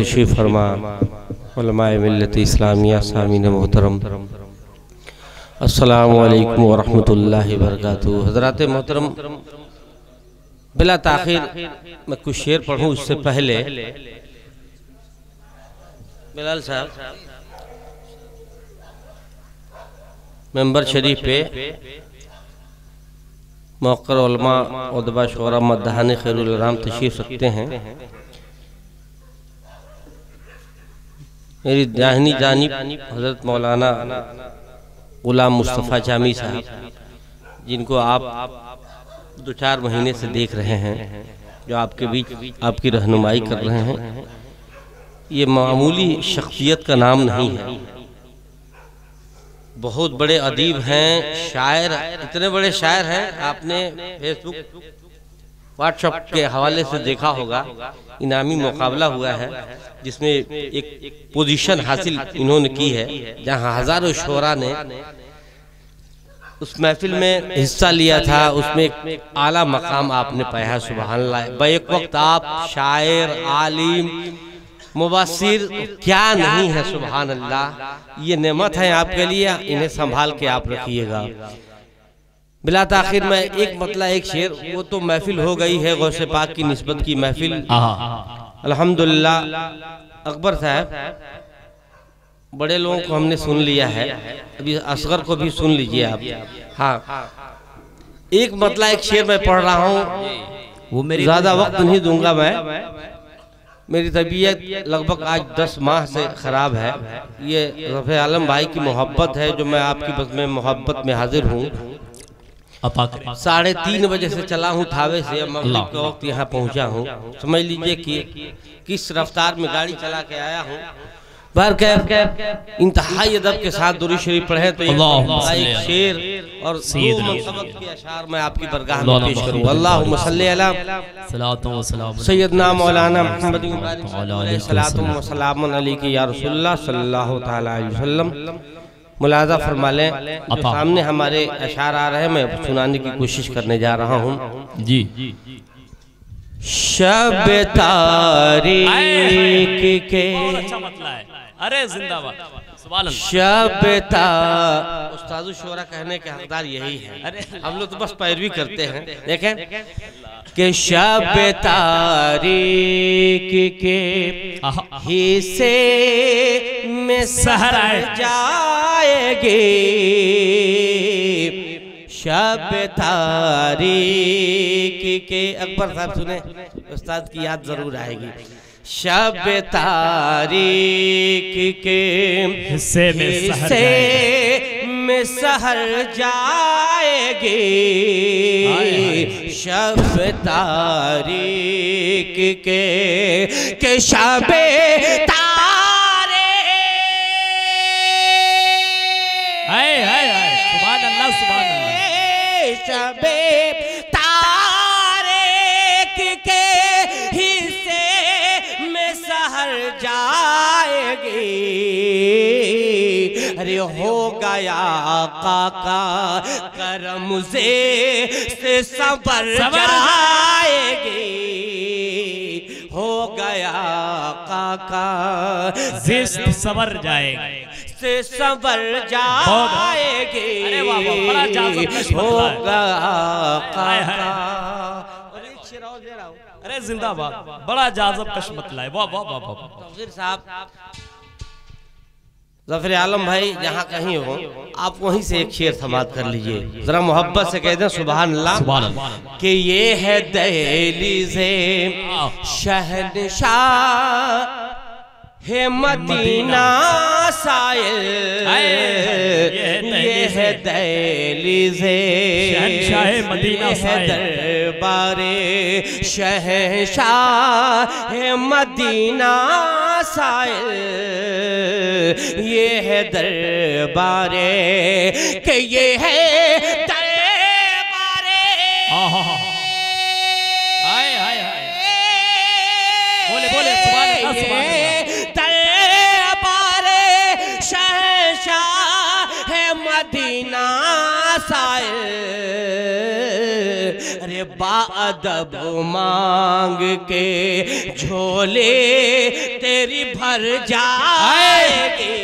तशरीफ़ फरमा मिलत इस्लामिया, सामीन मोहतरम। असलकम वरहमतुल्लाहि वबरकातुहू। हज़रात मोहतरम, बिला ताखिर, मैं कुछ शेर पढ़ूँ उससे पहले। बिलाल साहब, मेंबर शरीफ पे मौकर उदबा शरा मदहान खैराम तशरीफ़ रखते हैं। मेरी दाहिनी जानिब हज़रत मौलाना गुलाम मुस्तफ़ा जामी साहब, जिनको आप दो चार महीने से देख रहे हैं, जो आपके बीच आपकी रहनुमाई कर रहे हैं, ये मामूली शख्सियत का नाम नहीं है। बहुत बड़े अदीब हैं, शायर, इतने बड़े शायर हैं, आपने फेसबुक व्हाट्सएप के हवाले से देखा होगा इनामी मुकाबला हुआ है जिसमें एक पोजीशन हासिल इन्होंने की है जहाँ हज़ारों शोरा ने उस महफिल में हिस्सा लिया था उसमें एक आला मकाम आपने पाया सुबह एक वक्त आप शायर आलिम मुबासिर क्या नहीं है सुबह अल्लाह ये नेमत है आपके लिए इन्हें संभाल के आप रखिएगा। बिला आखिर में एक मतला एक शेर वो तो महफिल हो गई है गौसे पाक की नस्बत की महफिल। अल्हम्दुलिल्लाह अकबर साहब बड़े लोगों को हमने सुन लिया है। अभी असगर को भी सुन लीजिए आप। हाँ। एक मतला एक शेर मैं पढ़ रहा हूँ। वो मेरी ज़्यादा वक्त नहीं दूँगा मैं। मेरी तबीयत लगभग आज दस माह से ख़राब है। ये रफ़े आलम भाई की मोहब्बत है जो मैं आपकी बस में मोहब्बत में हाजिर हूँ। साढ़े तीन बजे से चला हूँ थावे से मगरिब के वक्त यहाँ पहुँचा हूँ। समझ लीजिए कि किस रफ्तार में गाड़ी चला के आया हूँ। बार कैफ इंतहाई अदब के साथ दुरी शरीफ पढ़े तो एक शेर और अशार मैं आपकी बरगाह में पेश करूँ। अल्लाह सैयदना मौलाना की वसल्लम मुलाजा फरमा लें सामने हमारे अशार आ रहे हैं मैं सुनाने की कोशिश करने जा रहा हूँ। जी। शब तारीख के अरे जिंदाबाद। शब उस्ताद शोरा कहने के हकदार यही है। अरे हम लोग तो बस पैरवी करते हैं। देखें। कि शब तारीख के हिस्से में सहर जाएगी। शब तारीख के अकबर साहब सुने। उस्ताद की याद ज़रूर आएगी। शब तारीख के हिस्से में हिस्से में सहर जाएगी। शब तारीख के के शब तारे। हाय हाय हाय। सुभान अल्लाह सुभान अल्लाह। शब हो गया काका करम से से सबर जाएगी। हो गया काका जिस्त सबर जाएगा। से सबर जाएगी। है। हाय। काका अरे जिंदाबाद। बड़ा जाजब कश मतला है। वाह वाह वाह वाह साहब ज़फ़र आलम भाई जहाँ कहीं हो आप वहीं से एक शेर समाप्त कर लीजिए। जरा मोहब्बत से कह दें सुबह अल्लाह कि ये है दहलीज़े शहनशाह है मदीना साइल ये है दहलीज़े शहनशाह मदीना। दरबारे शहशाह है मदीना साइल ये है दरबारे कि ये है दरबारे। हाय हाय हाय बोले, बोले, सुभान अल्लाह। दरबारे शहशाह है मदीना साइल अरे बादब मांग के झोले तेरी भर जाएगी।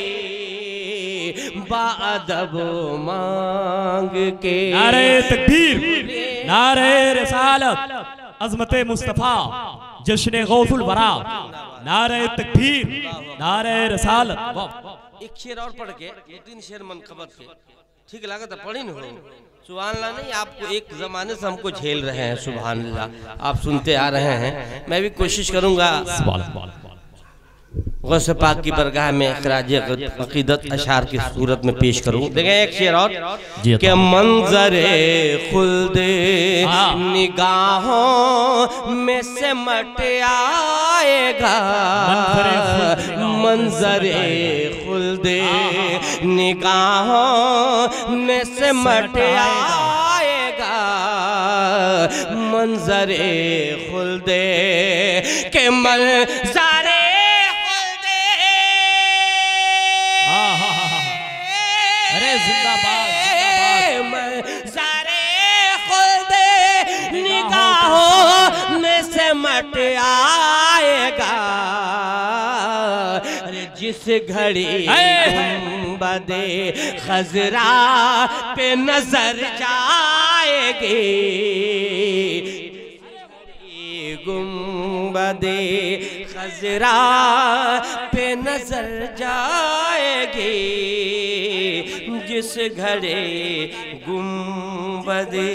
बादब मांग के नारे तकबीर नारे रसालत अजमत मुस्तफ़ा जश्न गौसुल बरा नारे तकबीर नारे रसालत। वाह एक शेर और पढ़ के दो तीन शेर मन खबर के। ठीक लगा था पढ़ी नहीं सुबह अल्लाह नहीं आपको एक जमाने से हमको झेल रहे हैं सुबह अल्लाह आप सुनते आ रहे हैं। मैं भी कोशिश करूँगा। गौसे पाक की बरगाह में खराज अकीदत अशार की सूरत में पेश करूँ। देखें एक शेर और। के मंजरे खुल्दे हाँ। निगाहों में से मट आएगा। मंजरे खुल्दे निगाहों में से मट आएगा मंजरे खुल्दे के मंजरे खुल्दे हाँ, हाँ, हाँ, हाँ। अरे जिंदाबाद मंजरे खुल्दे निगाहों में से मट आएगा जिस घड़ी गुंबदे खजरा पे नज़र जाएगी। गुंबदे खजरा पे नज़र जाएगी। जिस घड़े गुंबदे